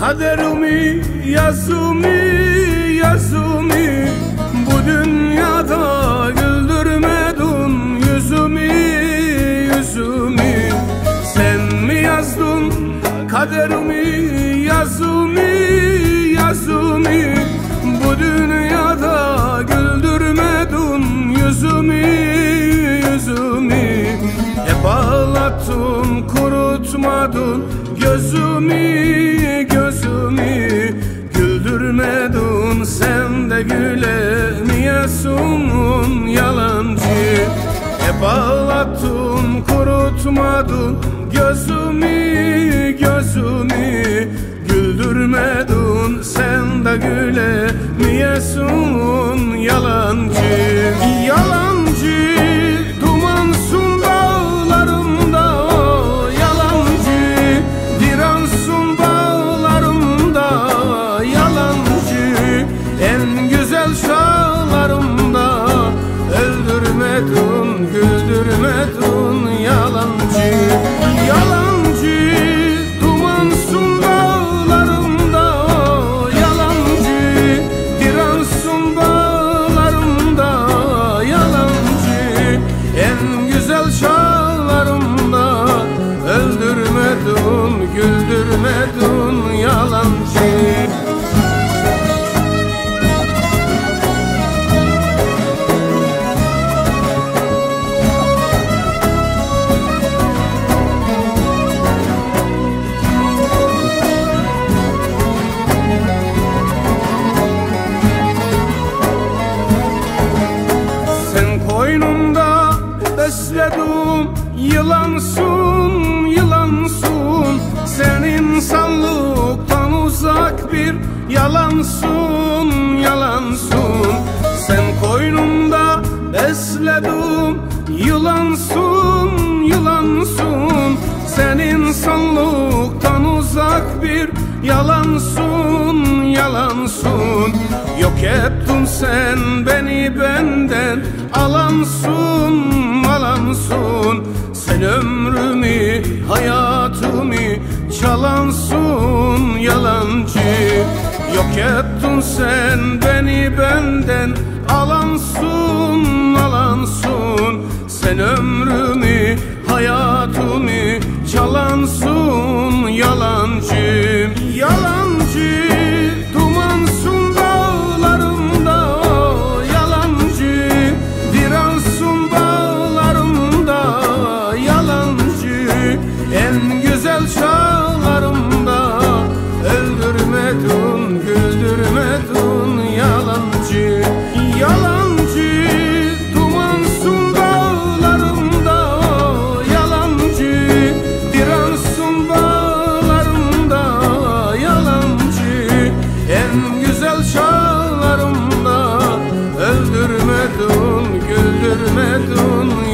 Kaderimi yazımı yazımı Bu dünyada güldürmedin yüzümü yüzümü. Sen mi yazdın kaderimi yazımı yazımı Bu dünyada güldürmedin yüzümü yüzümü. Hep ağlattın kurutmadın gözümü sen de gülemiyorsun yalancı? Hep ağlattın kurutmadın gözümü gözümü. Güldürmedin sen de gülemiyorsun el sol. Besledim yılansın yılansın Sen insanlıktan uzak bir yalansın yalansın Sen koynumda besledim yılansın yılansın Sen insanlıktan uzak bir yalansın yalansın Yok ettin sen beni benden alansın alansın Sen ömrümü hayatımı çalansın. Yalancı Yok ettin sen beni benden alansın alansın. Sen ömrümü hayatımı çalansın. Yalancı güldürmedin, güldürmedin.